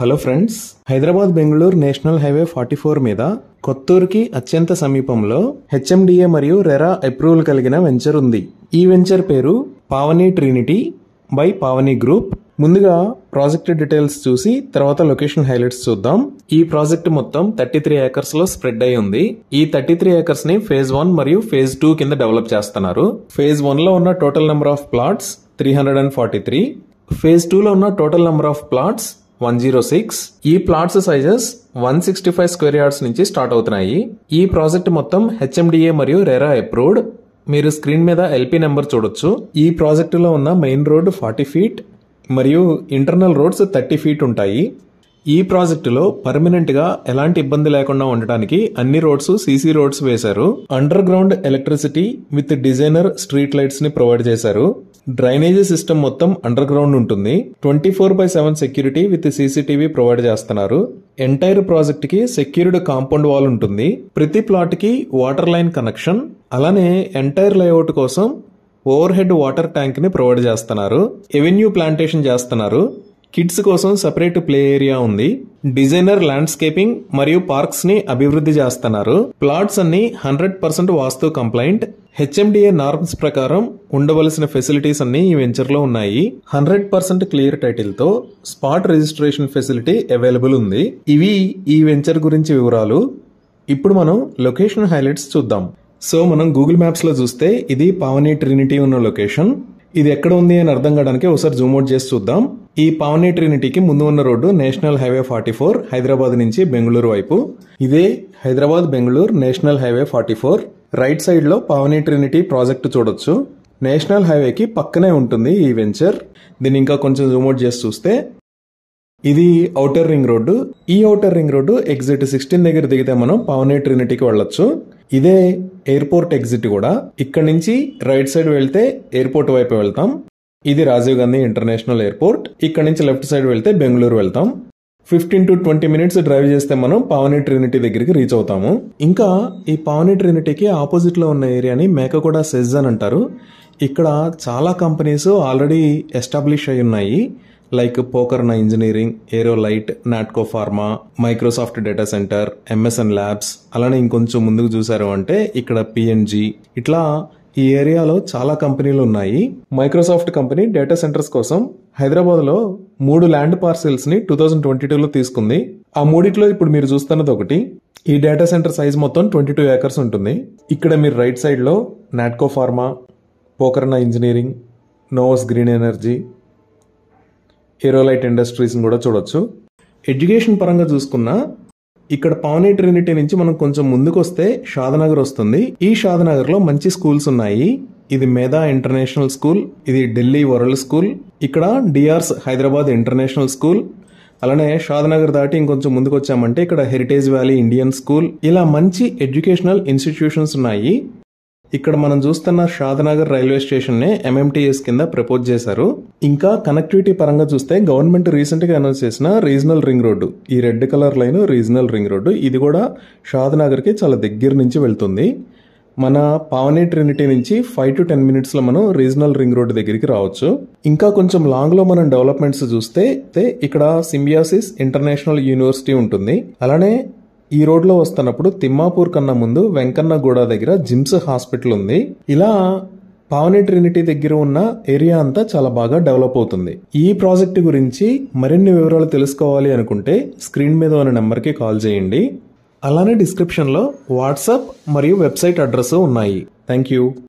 Hello friends Hyderabad Bengaluru national highway forty four మీద కొత్తూరుకి అత్యంత సమీపంలో హెచ్ఎండిఏ మరియు రెరా అప్రూవల్ కలిగిన వెంచర్ ఉంది. ఈ వెంచర్ పేరు Pavani trinity by Pavani group. ముందుగా ప్రాజెక్ట్ డీటెయిల్స్ చూసి తర్వాత లొకేషన్ హైలైట్స్ చూద్దాం. ఈ ప్రాజెక్ట్ మొత్తం థర్టీ త్రీ ఏకర్స్లో స్ప్రెడ్ అయి ఉంది. ఈ థర్టీ త్రీ ఏకర్స్ని ఫేజ్ వన్ మరియు ఫేజ్ టూ కింద డెవలప్ చేస్తున్నారు. ఫేజ్ వన్లో ఉన్న total number of plots three hundred and forty three phase టూలో ఉన్న total number of plots one zero six. ఈ plots sizes one sixty five square yards నుంచి స్టార్ట్ అవుతున్నాయి. ఈ ప్రాజెక్ట్ మొత్తం హెచ్ఎండిఏ మరియు రెరా అప్రూవ్డ్. మీరు స్క్రీన్ మీద ఎల్పి నెంబర్ చూడొచ్చు. ఈ ప్రాజెక్టులో ఉన్న మెయిన్ రోడ్ ఫార్టీ ఫీట్ మరియు ఇంటర్నల్ రోడ్స్ థర్టీ ఫీట్ ఉంటాయి. ఈ ప్రాజెక్టులో పర్మనెంట్గా ఎలాంటి ఇబ్బంది లేకుండా ఉండటానికి అన్ని రోడ్స్ సీసీ రోడ్స్ వేశారు. Underground electricity with designer street లైట్స్ని provide చేశారు. డ్రైనేజీ సిస్టమ్ మొత్తం అండర్ గ్రౌండ్ ఉంటుంది twenty four by seven security with CCTV provide చేస్తున్నారు. ఎంటైర్ ప్రాజెక్ట్కి సెక్యూర్డ్ కాంపౌండ్ వాల్ ఉంటుంది. ప్రతి ప్లాట్కి వాటర్ లైన్ కనెక్షన్ అలానే ఎంటైర్ లేఅవుట్ కోసం ఓవర్ హెడ్ వాటర్ ట్యాంక్ని ప్రొవైడ్ చేస్తున్నారు. ఎవెన్యూ ప్లాంటేషన్ చేస్తున్నారు. కిడ్స్ కోసం సెపరేట్ ప్లే ఏరియా ఉంది. డిజైనర్ ల్యాండ్స్కేపింగ్ మరియు పార్క్స్ని అభివృద్ధి చేస్తున్నారు. ప్లాట్స్ అన్ని hundred percent vastu compliant. HMDA norms ప్రకారం ఉండవలసిన ఫెసిలిటీస్ అన్ని ఈ వెంచర్లో ఉన్నాయి. హండ్రెడ్ పర్సెంట్ క్లియర్ టైటిల్తో స్పాట్ రిజిస్ట్రేషన్ ఫెసిలిటీ అవైలబుల్ ఉంది. ఇవి ఈ వెంచర్ గురించి వివరాలు. ఇప్పుడు మనం లొకేషన్ హైలైట్స్ చూద్దాం. సో మనం గూగుల్ మ్యాప్స్లో చూస్తే ఇది పావని ట్రినిటీ ఉన్న లొకేషన్. ఇది ఎక్కడ ఉంది అని అర్థం కావడానికి ఒకసారి జూమ్ అవుట్ చేసి చూద్దాం. ఈ పావని ట్రినిటీకి ముందు ఉన్న road national highway forty four Hyderabad నుంచి బెంగళూరు వైపు. ఇదే Hyderabad Bengaluru national highway forty four. Right సైడ్లో పావని ట్రినిటీ ప్రాజెక్ట్ చూడొచ్చు. నేషనల్ హైవేకి పక్కనే ఉంటుంది ఈ వెంచర్. దీన్ని ఇంకా కొంచెం జూమ్ చేసి చూస్తే. ఇది ఔటర్ రింగ్ రోడ్డు. ఈ outer ring road exit sixteen దగ్గర దిగితే మనం పావనే ట్రినిటీకి వెళ్ళొచ్చు. ఇదే ఎయిర్పోర్ట్ ఎగ్జిట్ కూడా. ఇక్కడ నుంచి రైట్ సైడ్ వెళ్తే ఎయిర్పోర్ట్ వైపు వెళ్తాం. ఇది రాజీవ్ గాంధీ ఇంటర్నేషనల్ ఎయిర్పోర్ట్. ఇక్కడ నుంచి లెఫ్ట్ సైడ్ వెళ్తే బెంగళూరు వెళ్తాం. Fifteen to twenty minutes drive చేస్తే మనం పావని ట్రినిటీ దగ్గరికి రీచ్ అవుతాము. ఇంకా ఈ పావని ట్రినిటీకి ఆపోజిట్లో ఉన్న ఏరియాని మేకగూడ సెజ్ అని అంటారు. ఇక్కడ చాలా కంపెనీస్ ఆల్రెడీ ఎస్టాబ్లిష్ అయి ఉన్నాయి. Like Pokarna engineering Aerolite Natco pharma Microsoft data centre MSN labs అలానే ఇంకొంచెం ముందుకు చూసారు అంటే ఇక్కడ పిఎన్జి ఇట్లా ఈ ఏరియాలో చాలా కంపెనీలు ఉన్నాయి. మైక్రోసాఫ్ట్ కంపెనీ డేటా సెంటర్స్ కోసం హైదరాబాద్లో మూడు ల్యాండ్ పార్సిల్స్ని టూ థౌజండ్ ట్వంటీ టూలో తీసుకుంది. ఆ మూడిట్లో ఇప్పుడు మీరు చూస్తున్నది ఒకటి. ఈ డేటా సెంటర్ సైజ్ మొత్తం ట్వంటీ టూ ఏకర్స్ ఉంటుంది. ఇక్కడ మీరు రైట్ సైడ్లో Natco pharma Pokarna engineering Novus green energy Aerolite ఇండస్ట్రీస్ని కూడా చూడొచ్చు. ఎడ్యుకేషన్ పరంగా చూసుకున్నా ఇక్కడ పావని ట్రినిటీ నుంచి మనం కొంచెం ముందుకు వస్తే షాదనగర్ వస్తుంది. ఈ షాదనగర్లో మంచి స్కూల్స్ ఉన్నాయి. ఇది మేధా ఇంటర్నేషనల్ స్కూల్ ఇది ఢిల్లీ వరల్డ్ స్కూల్ ఇక్కడ డిఆర్స్ హైదరాబాద్ ఇంటర్నేషనల్ స్కూల్ అలానే షాదనగర్ దాటి ఇంకొంచెం ముందుకు వచ్చామంటే ఇక్కడ హెరిటేజ్ వ్యాలీ ఇండియన్ స్కూల్ ఇలా మంచి ఎడ్యుకేషనల్ ఇన్స్టిట్యూషన్స్ ఉన్నాయి. ఇక్కడ మనం చూస్తున్న షాద్నగర్ రైల్వే స్టేషన్ నే ఎంఎంటీఎస్ కింద ప్రపోజ్ చేశారు. ఇంకా కనెక్టివిటీ పరంగా చూస్తే గవర్నమెంట్ రీసెంట్గా అనౌన్స్ చేసిన రీజనల్ రింగ్ రోడ్డు. ఈ red colour line regional ring road. ఇది కూడా షాదనగర్కి చాలా దగ్గర నుంచి వెళ్తుంది. మన పావని ట్రినిటీ నుంచి ఫైవ్ టు టెన్ మినిట్స్లో మనం రీజనల్ రింగ్ రోడ్ దగ్గరికి రావచ్చు. ఇంకా కొంచెం లాంగ్లో మనం డెవలప్మెంట్స్ చూస్తే ఇక్కడ సింబియాసిస్ ఇంటర్నేషనల్ యూనివర్సిటీ ఉంటుంది. అలానే ఈ రోడ్లో వస్తున్నప్పుడు తిమ్మాపూర్ కన్నా ముందు వెంకన్నగూడ దగ్గర జిమ్స్ హాస్పిటల్ ఉంది. ఇలా పావని ట్రినిటీ దగ్గర ఉన్న ఏరియా అంతా చాలా బాగా డెవలప్ అవుతుంది. ఈ ప్రాజెక్ట్ గురించి మరిన్ని వివరాలు తెలుసుకోవాలి అనుకుంటే స్క్రీన్ మీద ఉన్న నెంబర్కి కాల్ చేయండి. అలానే డిస్క్రిప్షన్లో వాట్సాప్ మరియు వెబ్సైట్ అడ్రస్ ఉన్నాయి. Thank you.